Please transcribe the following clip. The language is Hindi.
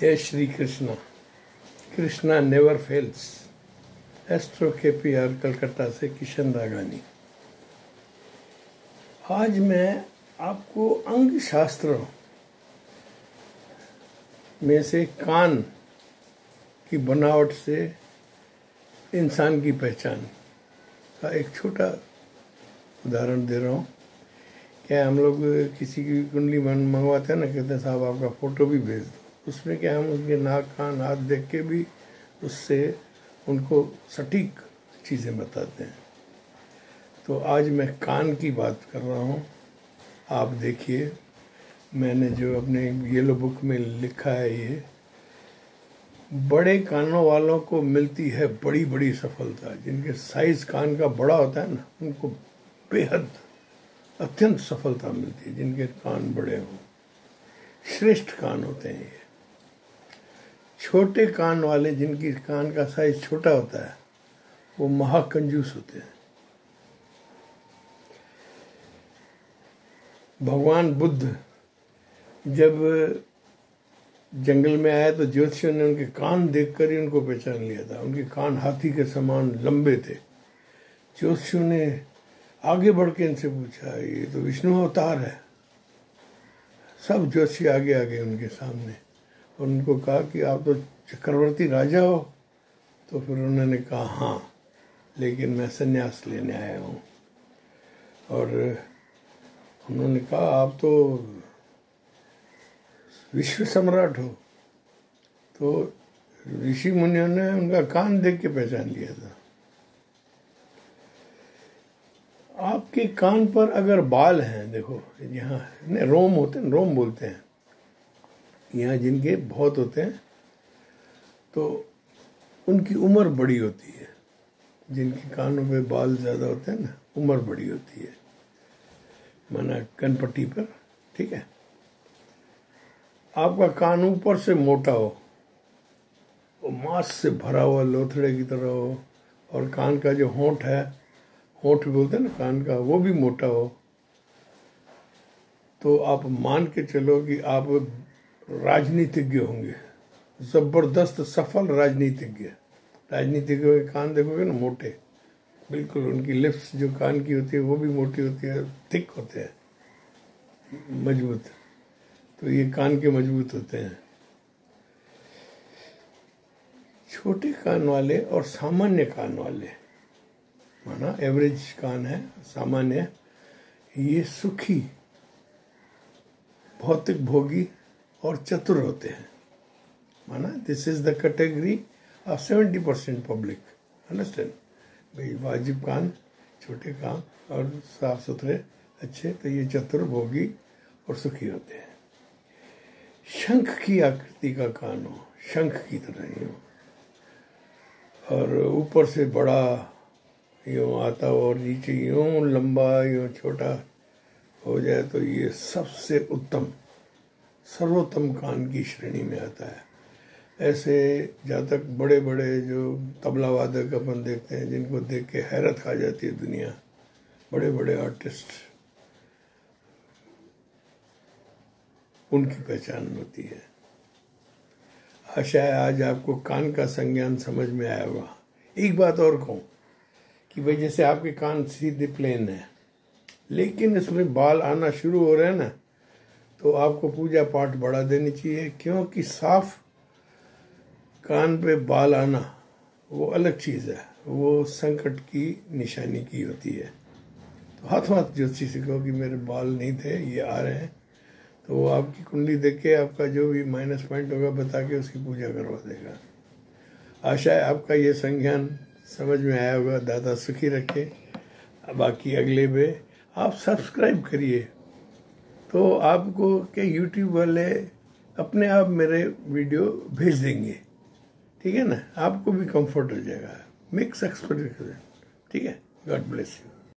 जय Shri Krishna Krishna never fails astro K P R Calcutta से किशन रागानी आज मैं आपको अंग शास्त्रों में से कान की बनावट से इंसान की पहचान का एक छोटा उदाहरण दे रहा हूँ। क्या हम लोग किसी की कुंडली मंगवाते हैं ना, कहते हैं, साहब, आपका फ़ोटो भी भेज दो। उसमें क्या हम उनके नाक, कान, हाथ देख के भी उससे उनको सटीक चीज़ें बताते हैं। तो आज मैं कान की बात कर रहा हूँ। आप देखिए, मैंने जो अपने येलो बुक में लिखा है ये, बड़े कानों वालों को मिलती है बड़ी बड़ी सफलता। जिनके साइज़ कान का बड़ा होता है ना, उनको बेहद अत्यंत सफलता मिलती है, जिनके कान बड़े हों। श्रेष्ठ कान होते हैं ये। छोटे कान वाले जिनकी कान का साइज़ छोटा होता है, वो महाकंजूस होते हैं। भगवान बुद्ध जब जंगल में आए तो ज्योतिषियों ने उनके कान देखकर ही उनको पहचान लिया था। उनके कान हाथी के समान लंबे थे। ज्योतिषियों ने आगे बढ़ के इनसे पूछा, ये तो विष्णु अवतार है। सब ज्योतिषी आगे आगे उनके सामने। उनको कहा कि आप तो चक्रवर्ती राजा हो। तो फिर उन्होंने कहा हाँ लेकिन मैं संन्यास लेने आया हूँ। और उन्होंने कहा, आप तो विश्व सम्राट हो। तो ऋषि मुनियों ने उनका कान देख के पहचान लिया था। आपके कान पर अगर बाल हैं, देखो, यहाँ रोम होते हैं, रोम बोलते हैं। यहाँ जिनके बहुत होते हैं तो उनकी उम्र बड़ी होती है। जिनके कानों पे बाल ज़्यादा होते हैं ना, उम्र बड़ी होती है। माना कनपट्टी पर, ठीक है? आपका कान ऊपर से मोटा हो, वो मांस से भरा हुआ लोथड़े की तरह हो, और कान का जो होंठ है, होंठ बोलते हैं ना, कान का, वो भी मोटा हो तो आप मान के चलो कि आप राजनीतिज्ञ होंगे। ज़बरदस्त सफल राजनीतिज्ञ। राजनीतिज्ञ के कान देखोगे ना मोटे। बिल्कुल उनकी लिप्स जो कान की होती है, वो भी मोटी होती है, थिक होते हैं। मज़बूत। तो ये कान के मज़बूत होते हैं। छोटे कान वाले और सामान्य कान वाले, माना एवरेज कान है, सामान्य, ये सुखी, भौतिक भोगी और चतुर होते हैं। माना this is the category of seventy percent public understand भाई, वाजिब कान छोटे काम और साफ़ सुथरे, अच्छे तो ये चतुर, भोगी और सुखी होते हैं। शंख की आकृति का कान हो, शंख की तरह ही हो। और ऊपर से बड़ा, यूँ आता हो और नीचे यूँ लंबा, यूँ छोटा हो जाए तो ये सबसे उत्तम सर्वोत्तम कान की श्रेणी में आता है। ऐसे जहाँ तक बड़े बड़े जो तबला वादक अपन देखते हैं, जिनको देख के हैरत खा जाती है दुनिया बड़े बड़े आर्टिस्ट, उनकी पहचान होती है। आशा है आज आपको कान का संज्ञान समझ में आया होगा। एक बात और कहूँ कि भाई, जैसे आपके कान सीधे प्लेन है, लेकिन इसमें बाल आना शुरू हो रहे हैं ना तो आपको पूजा पाठ बढ़ा देनी चाहिए, क्योंकि साफ़ कान पे बाल आना वो अलग चीज़ है। वो संकट की निशानी की होती है। तो हाथ हाथ ज्योतिषी से कहो कि मेरे बाल नहीं थे, ये आ रहे हैं। तो वो आपकी कुंडली देख के आपका जो भी माइनस पॉइंट होगा बता के उसकी पूजा करवा देगा। आशा है आपका ये संज्ञान समझ में आया होगा दादा सुखी रखे। बाकी अगले में आप सब्सक्राइब करिए। तो आपको के यूट्यूब वाले अपने आप मेरे वीडियो भेज देंगे। ठीक है ना? आपको भी कंफर्ट हो। जाएगा मिक्स एक्सपीरियंस ठीक है? God bless you